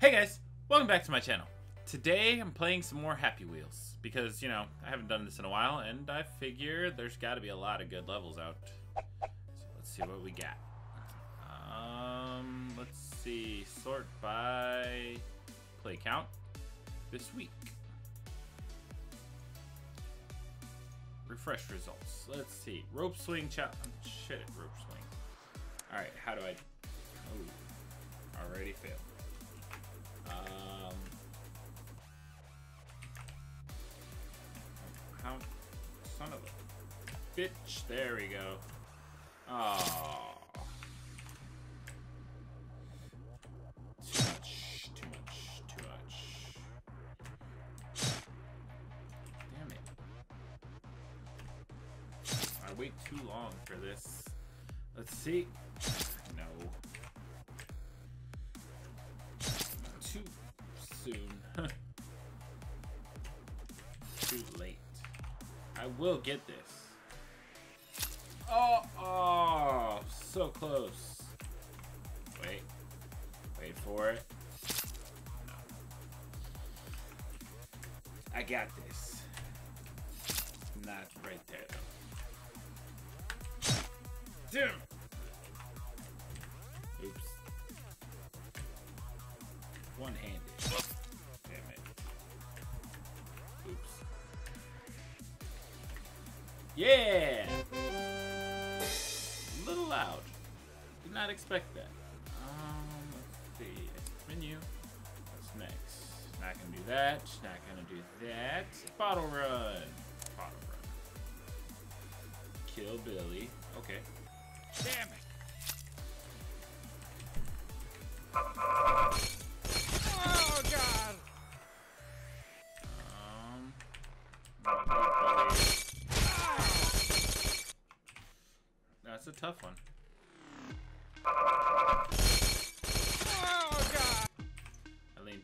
Hey guys, welcome back to my channel. Today I'm playing some more Happy Wheels because, you know, I haven't done this in a while and I figure there's got to be a lot of good levels out. So let's see what we got. Um, let's see, sort by play count this week. Refresh results. Let's see. Rope swing challenge. Shit rope swing. Alright, how do I... Oh, already failed. Um, how, son of a bitch. There we go. Oh. Too much, too much, too much. Damn it. I wait too long for this. Let's see. No. Too soon. too late. I will get this. Oh, oh, so close. Wait. Wait for it. I got this. Not right there, though. Damn! One-handed. Damn it. Oops. Yeah! A little loud. Did not expect that. Um, let's see. Menu. What's next? Not gonna do that. Not gonna do that. Bottle run. Bottle run. Kill Billy. Okay. Damn it.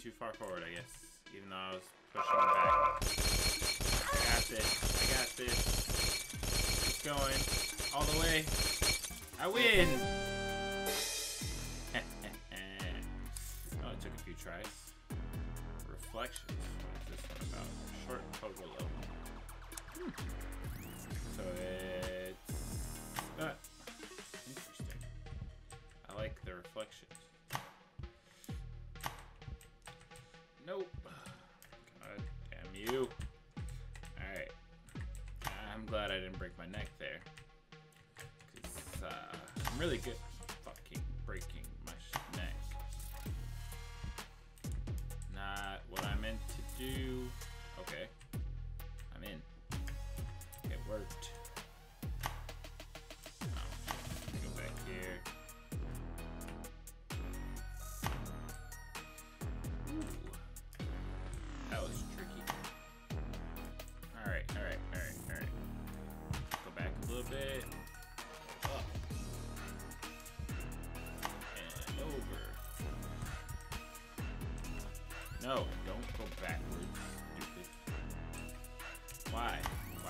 Too far forward, I guess. Even though I was pushing back. I got this. I got this. Keep going. All the way. I win! oh, it took a few tries. Reflections. What is this one about? Short Pogolo. Hmm. So. Uh, break my neck there. Uh, I'm really good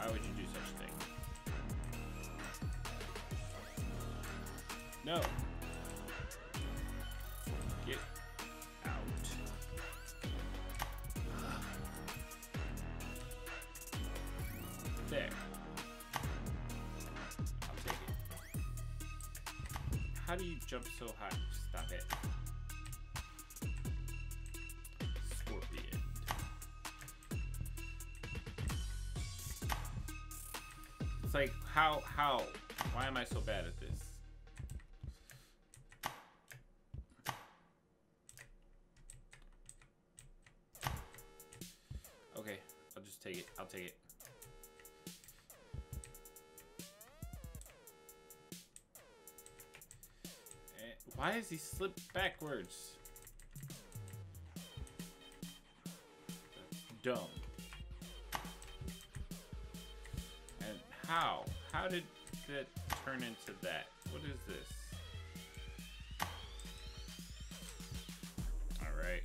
Why would you do such a thing? No. Get out. There. I'll take it. How do you jump so high? Stop it. Like, how, how? Why am I so bad at this? Okay, I'll just take it. I'll take it. Eh, Why does he slipped backwards? Dumb. How? How did that turn into that? What is this? Alright.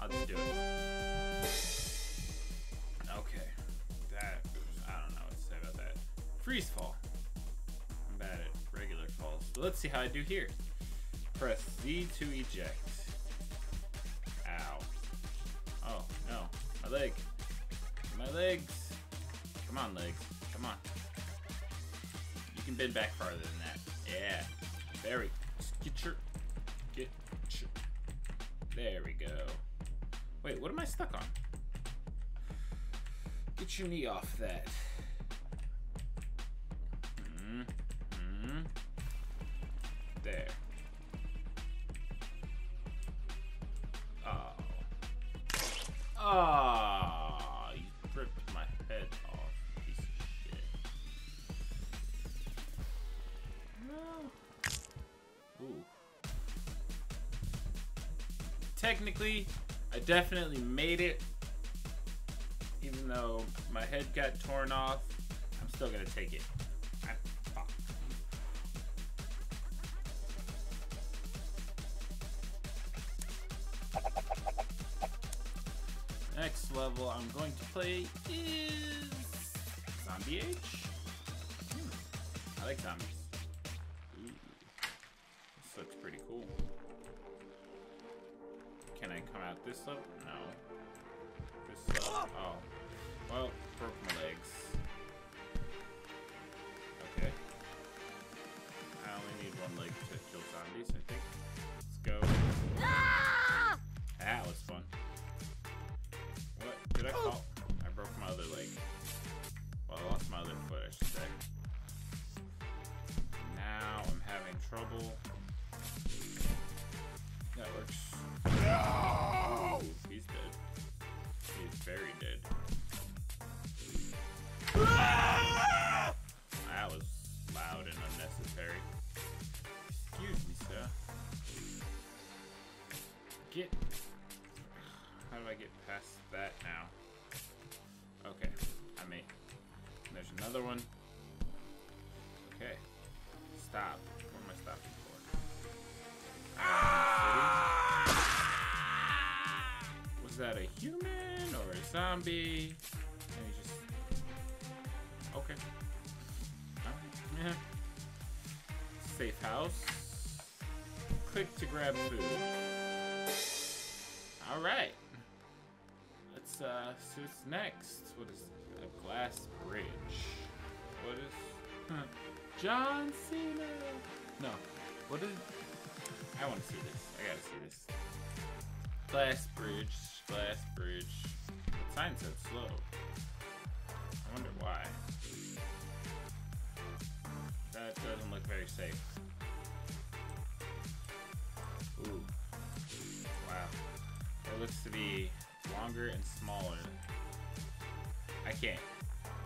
I'll just do it. Okay. That, I don't know what to say about that. Freeze fall. I'm bad at regular falls. So let's see how I do here. Press Z to eject. Ow. Oh, no. My leg. My legs. Come on, legs. Come on. You can bend back farther than that. Yeah. Very. Get your. Get your. There we go. Wait, what am I stuck on? Get your knee off that. Mm hmm. There. Oh. Oh, Technically, I definitely made it. Even though my head got torn off, I'm still gonna take it. Next level I'm going to play is Zombie Age. Hmm. I like zombies. Come That was loud and unnecessary. Excuse me, sir. Get. How do I get past that now? Okay, I may. There's another one. Okay. Stop. What am I stopping for? City? Was that a human or a zombie? Okay. Alright. Yeah. Safe house. Click to grab food. Alright. Let's uh see what's next. What is a glass bridge? What is John Cena? No. What is I wanna see this. I gotta see this. Glass bridge, glass bridge. The sign said slow. I wonder why. Doesn't look very safe. Ooh. Wow. It looks to be longer and smaller. I can't.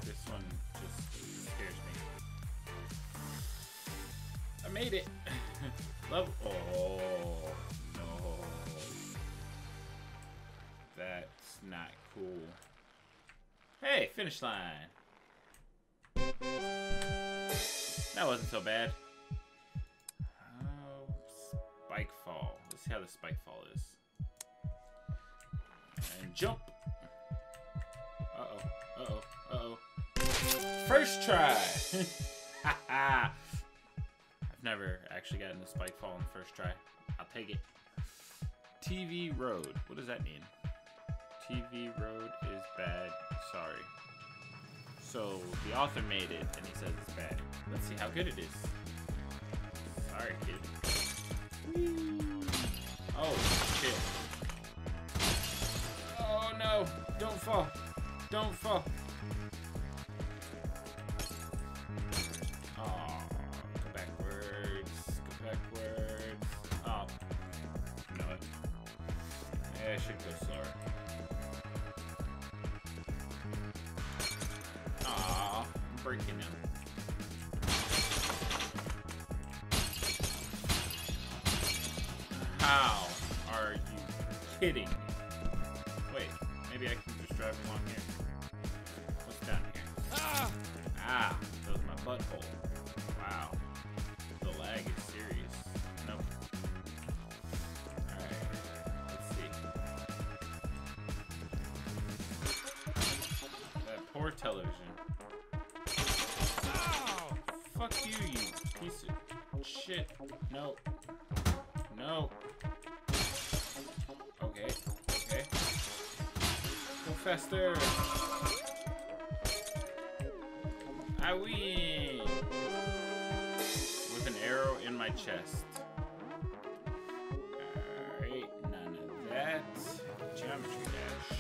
This one just scares me. I made it. Level. Oh no. That's not cool. Hey, finish line. That wasn't so bad. Oh, spike fall. Let's see how the spike fall is. And jump. Uh-oh. Uh-oh. Uh-oh. First try! I've never actually gotten a spike fall in the first try. I'll take it. TV Road. What does that mean? TV Road is bad. Sorry. So the author made it and he says it's bad. Let's see how good it is. Sorry, kid. Oh, shit. Oh no! Don't fall! Don't fall! Go backwards. Go backwards. Oh. Yeah, I should go slower. Breaking him. Kidding? Wait, maybe I can just drive along here. What's down here? Ah! Ah, that was my butthole. Wow. The lag is serious. Nope. Alright, let's see. That poor television. Fuck you, you piece of shit. No. Faster. I win. With an arrow in my chest. Alright, none of that. Geometry Dash.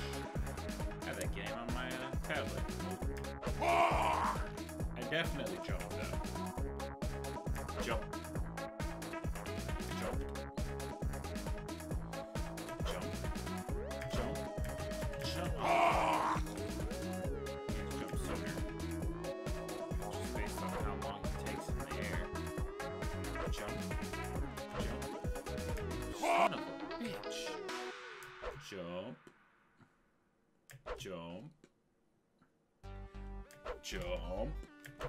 I have that game on my uh, tablet. I definitely jumped though. Jump. Jump.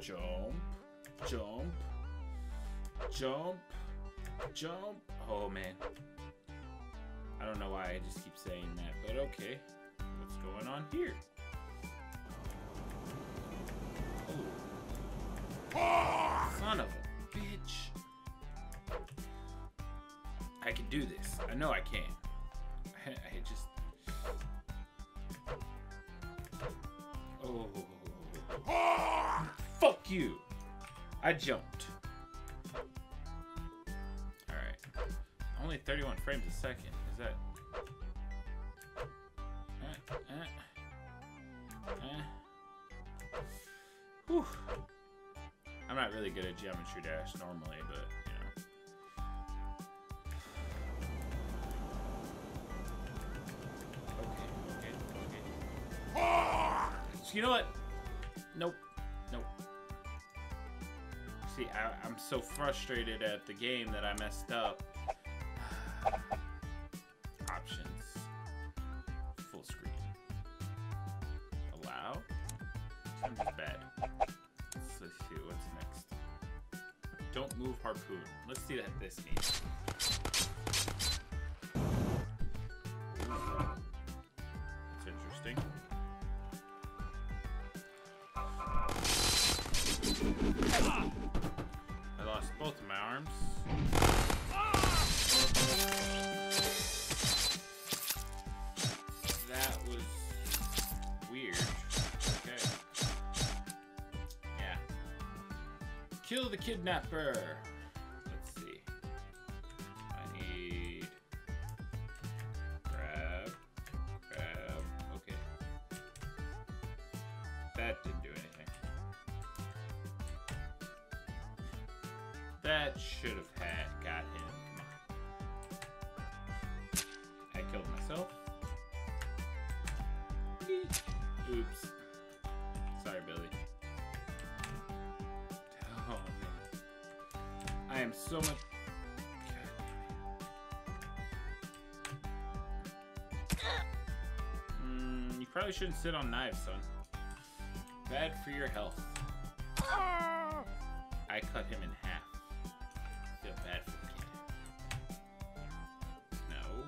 Jump. Jump. Jump. Jump. Oh man. I don't know why I just keep saying that, but okay. What's going on here? Oh. Son of a bitch. I can do this. I know I can. I, I just. Oh. Fuck you. I jumped. Alright. Only 31 frames a second. Is that. Uh. I'm not really good at Geometry Dash normally, but, you know what? Nope. Nope. See, I, I'm so frustrated at the game that I messed up. Options. Full screen. Allow. I'm just bad. Let's, see what's next. Don't move harpoon. Let's see what this means. I lost both of my arms. That was weird. Okay. Yeah. Kill the kidnapper. Let's see. I need grab, grab. Okay. That didn't That should have had got him. I killed myself. Oops. Sorry, Billy. Oh man. I am so much. Mm, you probably shouldn't sit on knives, son. Bad for your health. I cut him in half. Feel bad for. No.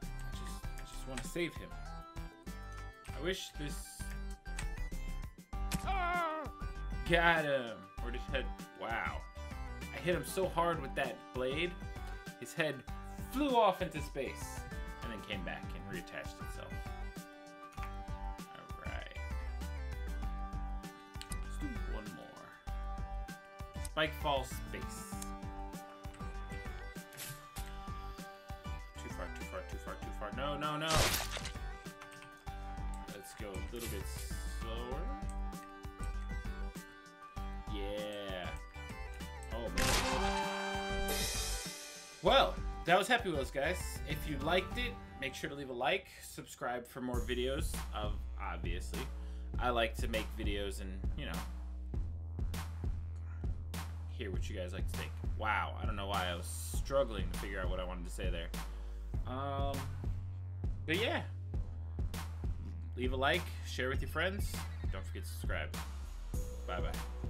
I just, I just want to save him. I wish this. Ah! Got him. Where'd his head? Wow. I hit him so hard with that blade, his head flew off into space and then came back and reattached itself. Spike Fall Space. Too far, too far, too far, too far. No, no, no! Let's go a little bit slower. Yeah. Oh, man. Well, that was Happy Wheels, guys. If you liked it, make sure to leave a like, subscribe for more videos of, obviously. I like to make videos and, you know, hear what you guys like to think. Wow, I don't know why I was struggling to figure out what I wanted to say there. Um, but yeah, leave a like, share with your friends. Don't forget to subscribe. Bye bye.